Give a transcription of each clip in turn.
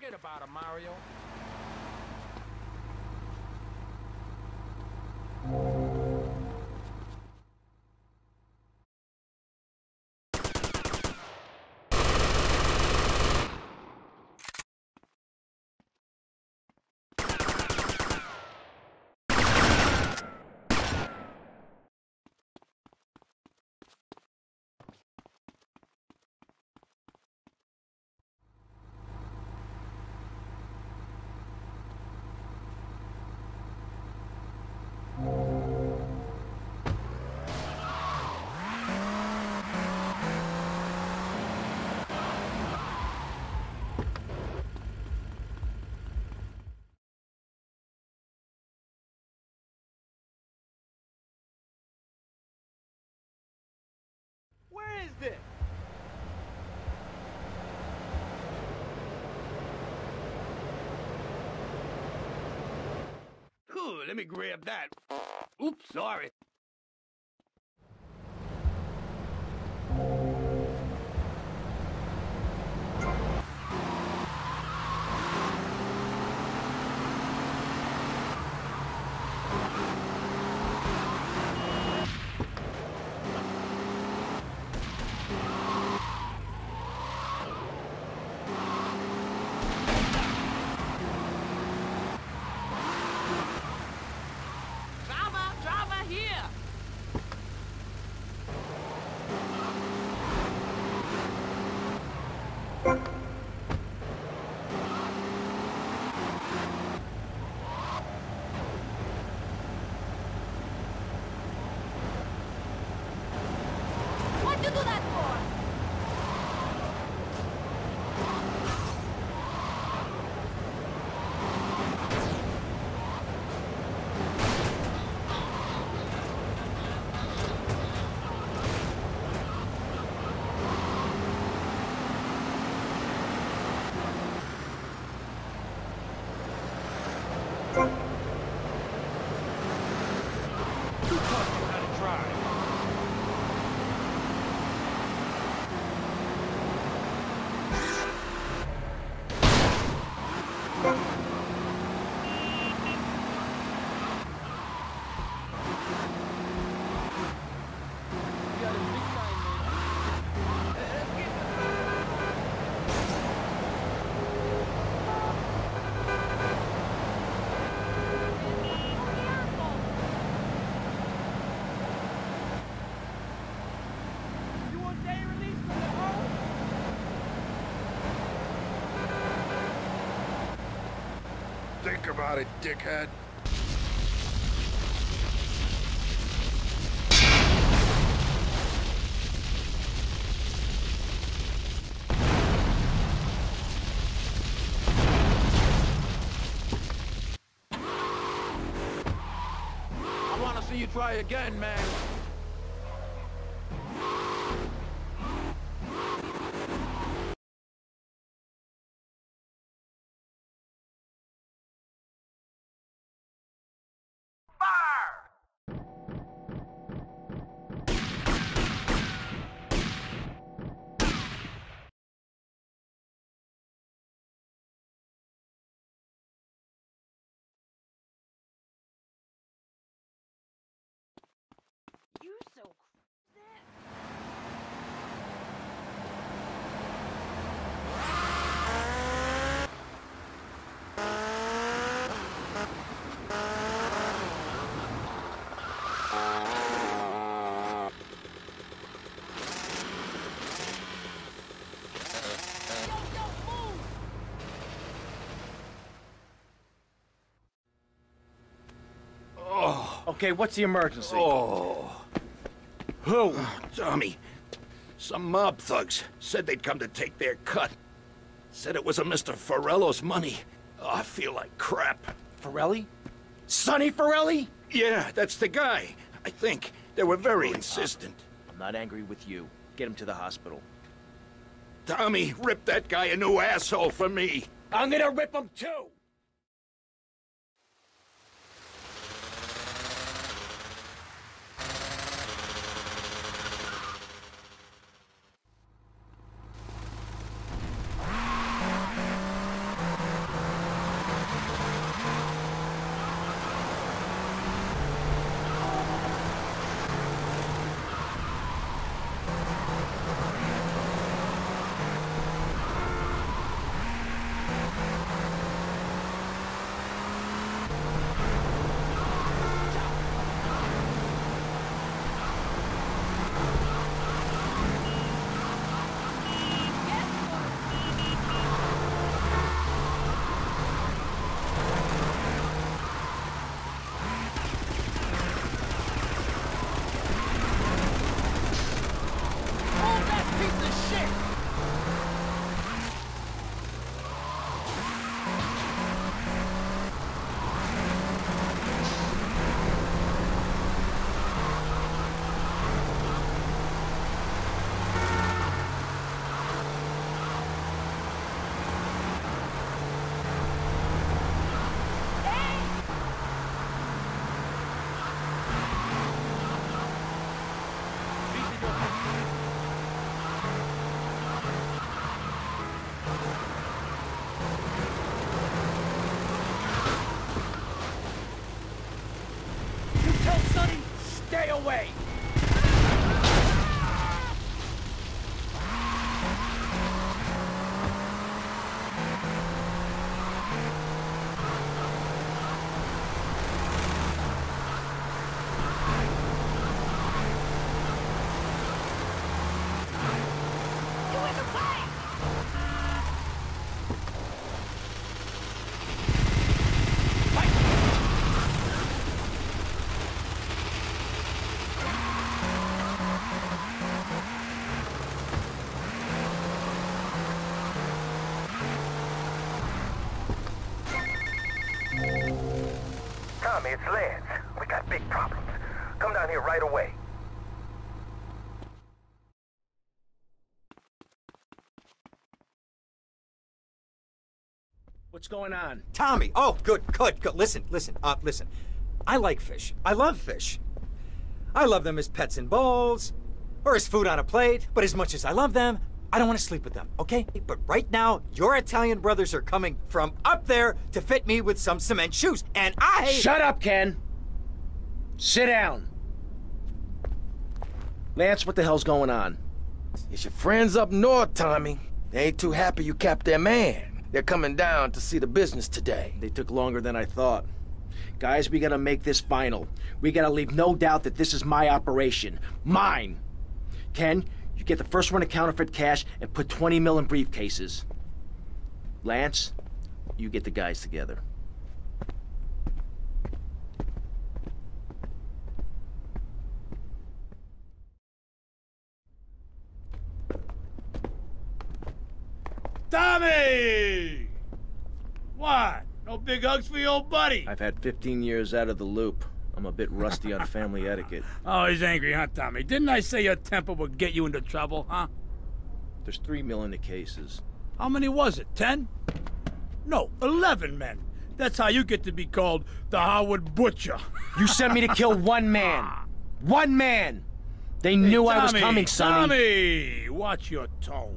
Forget about him, Mario. Where is this? Ooh, let me grab that. Oops, sorry. about it, dickhead. I want to see you try again, man. Okay, what's the emergency? Oh. Who? Tommy. Some mob thugs said they'd come to take their cut. Said it was a Mr. Forello's money. Oh, I feel like crap. Forelli? Sonny Forelli? Yeah, that's the guy. I think. They were very insistent. I'm not angry with you. Get him to the hospital. Tommy, rip that guy a new asshole for me. I'm gonna rip him too! Going on? Tommy. Oh, good, good, good. Listen, listen, uh, listen. I like fish. I love fish. I love them as pets in bowls or as food on a plate, but as much as I love them, I don't want to sleep with them, okay? But right now, your Italian brothers are coming from up there to fit me with some cement shoes, and I. Shut up, Ken! Sit down! Lance, what the hell's going on? It's your friends up north, Tommy. They ain't too happy you capped their man. They're coming down to see the business today. They took longer than I thought. Guys, we gotta make this final. We gotta leave no doubt that this is my operation. Mine! Ken, you get the first one to counterfeit cash and put 20 mil in briefcases. Lance, you get the guys together. Tommy! What? No big hugs for your old buddy? I've had 15 years out of the loop. I'm a bit rusty on family etiquette. Oh, he's angry, huh, Tommy? Didn't I say your temper would get you into trouble, huh? There's three mil in the cases. How many was it? Ten? No, eleven men. That's how you get to be called the Harwood Butcher. You sent me to kill one man. One man. They knew I was coming, Sonny. Tommy, watch your tone.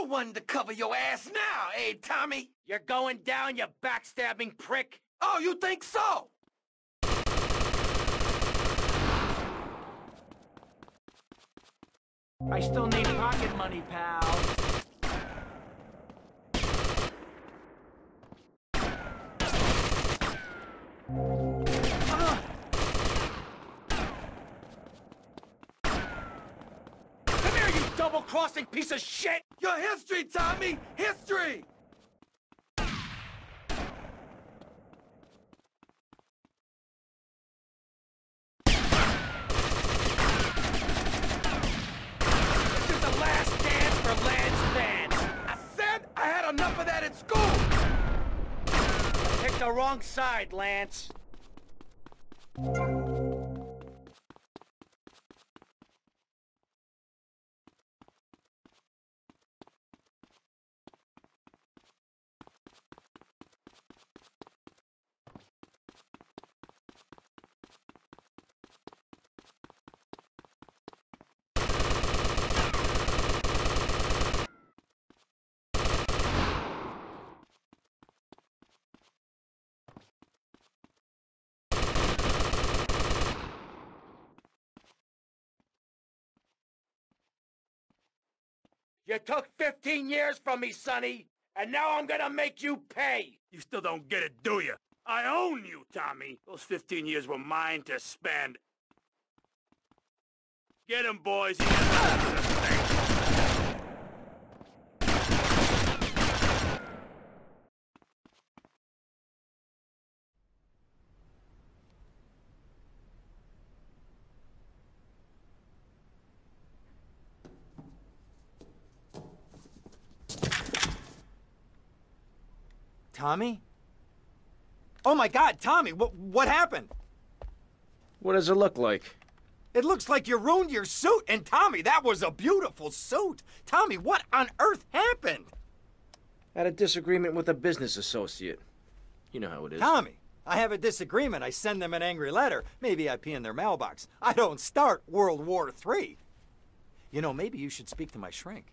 No one to cover your ass now, eh, Tommy? You're going down, you backstabbing prick! Oh, you think so? I still need pocket money, pal. Double-crossing piece of shit! Your history, Tommy! History! This is the last dance for Lance Vance! I said I had enough of that at school! Pick the wrong side, Lance. You took 15 years from me, Sonny, and now I'm gonna make you pay! You still don't get it, do you? I own you, Tommy. Those 15 years were mine to spend. Get him, boys. Tommy? Oh my god, Tommy, what, what happened? What does it look like? It looks like you ruined your suit. And Tommy, that was a beautiful suit. Tommy, what on earth happened? Had a disagreement with a business associate. You know how it is. Tommy, I have a disagreement. I send them an angry letter. Maybe I pee in their mailbox. I don't start World War III. You know, maybe you should speak to my shrink.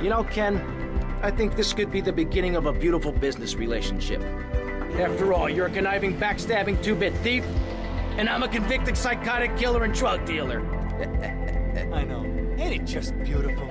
You know, Ken, I think this could be the beginning of a beautiful business relationship. After all, you're a conniving, backstabbing two-bit thief, and I'm a convicted psychotic killer and drug dealer. I know. Ain't it just beautiful?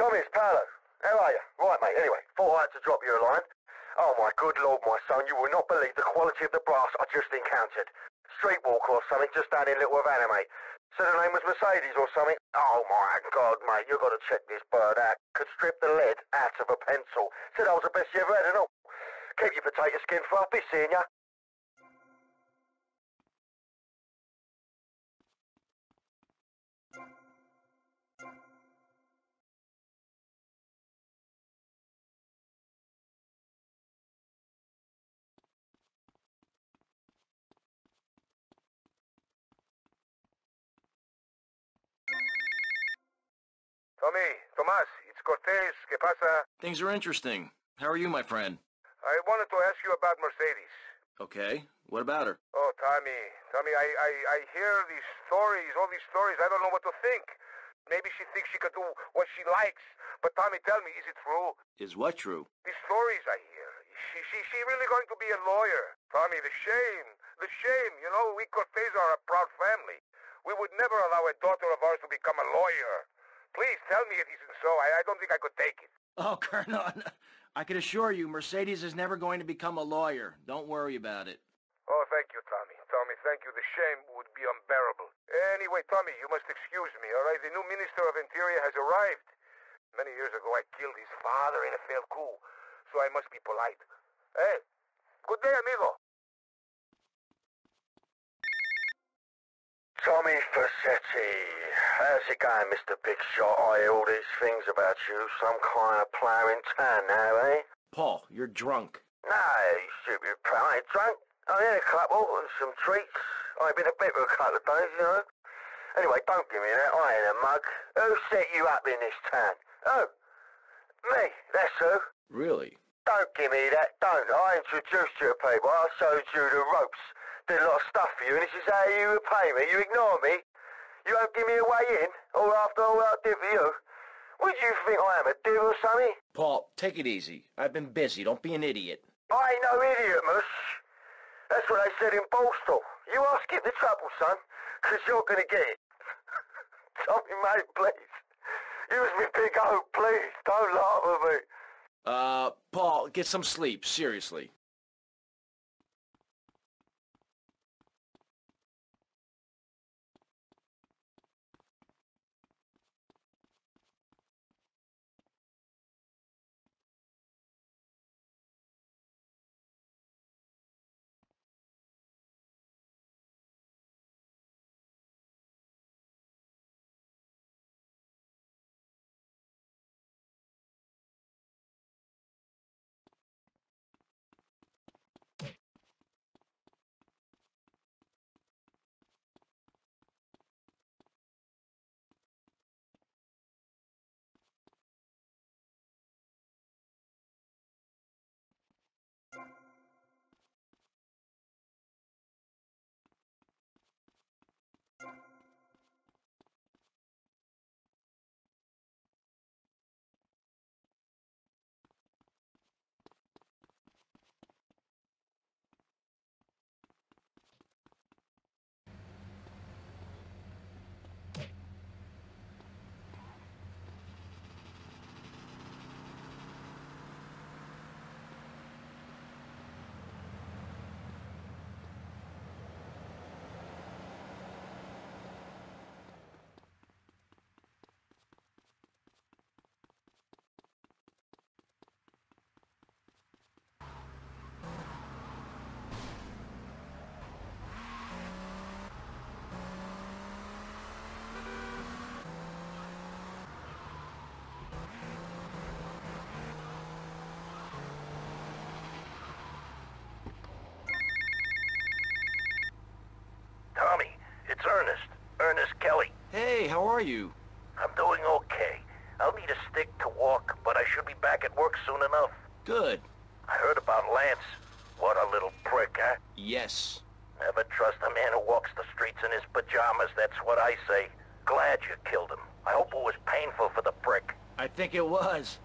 Tommy, it's Paolo. How are you? Right, mate. Anyway, thought I had to drop you a line. Oh, my good lord, my son, you will not believe the quality of the brass I just encountered. Streetwalker or something just down in Little Havana, mate. Said her name was Mercedes or something. Oh, my God, mate, you've got to check this bird out. Could strip the lead out of a pencil. Said I was the best you ever had and all. Keep your potato skin for I'll seeing ya. Tommy, Tomas, it's Cortez. ¿Qué pasa? Things are interesting. How are you, my friend? I wanted to ask you about Mercedes. Okay. What about her? Oh, Tommy, Tommy, I, I, I hear these stories, all these stories. I don't know what to think. Maybe she thinks she could do what she likes. But Tommy, tell me, is it true? Is what true? These stories I hear. She, she, she really going to be a lawyer? Tommy, the shame, the shame. You know, we Cortez are a proud family. We would never allow a daughter of ours to become a lawyer. Please tell me if it isn't so. I, I don't think I could take it. Oh, Colonel, I can assure you Mercedes is never going to become a lawyer. Don't worry about it. Oh, thank you, Tommy. Tommy, thank you. The shame would be unbearable. Anyway, Tommy, you must excuse me, all right? The new Minister of Interior has arrived. Many years ago, I killed his father in a failed coup, so I must be polite. Hey, good day, amigo. Tommy Vercetti. How's it going, Mr. Big Shot? I hear all these things about you. Some kind of player in town now, eh? Paul, you're drunk. No, you stupid pal. I ain't drunk. I had a couple and some treats. I've been a bit for a couple of days, you know. Anyway, don't give me that. I ain't a mug. Who set you up in this town? Oh, me. That's who. Really? Don't give me that. Don't. I introduced you to people. I showed you the ropes. Did a lot of stuff for you, and this is how you repay me. You ignore me. You won't give me a way in, or after all I did for you. Do you think I am, a div or something? Paul, take it easy. I've been busy. Don't be an idiot. I ain't no idiot, Mush. That's what I said in Borstal. You ask him the trouble, son, because you're going to get it. Tommy, mate, please. Use me big hope, please. Don't laugh at me. Uh, Paul, get some sleep. Seriously. Ernest. Ernest Kelly. Hey, how are you? I'm doing okay. I'll need a stick to walk, but I should be back at work soon enough. Good. I heard about Lance. What a little prick, huh? Yes. Never trust a man who walks the streets in his pajamas, that's what I say. Glad you killed him. I hope it was painful for the prick. I think it was.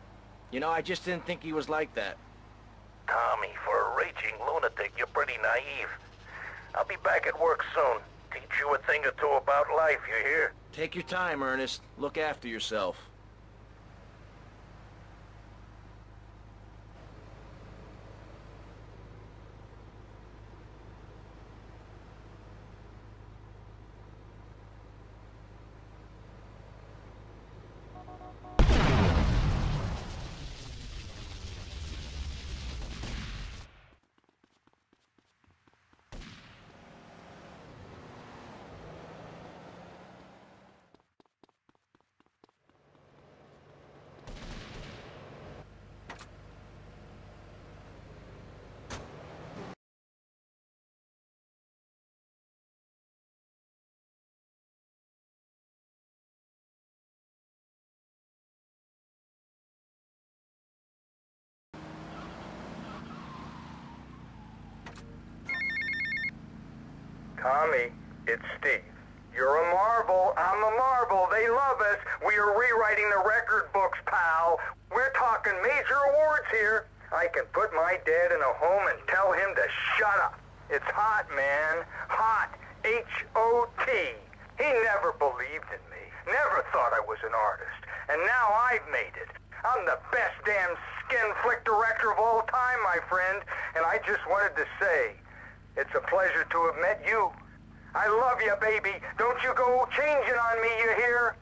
You know, I just didn't think he was like that. Tommy, for a raging lunatic, you're pretty naive. I'll be back at work soon. Teach you a thing or two about life, you hear? Take your time, Ernest. Look after yourself. Tommy, it's Steve. You're a marvel. I'm a marvel. They love us. We are rewriting the record books, pal. We're talking major awards here. I can put my dad in a home and tell him to shut up. It's hot, man. Hot. H-O-T. He never believed in me. Never thought I was an artist. And now I've made it. I'm the best damn skin flick director of all time, my friend. And I just wanted to say, it's a pleasure to have met you. I love you, baby. Don't you go changing on me, you hear?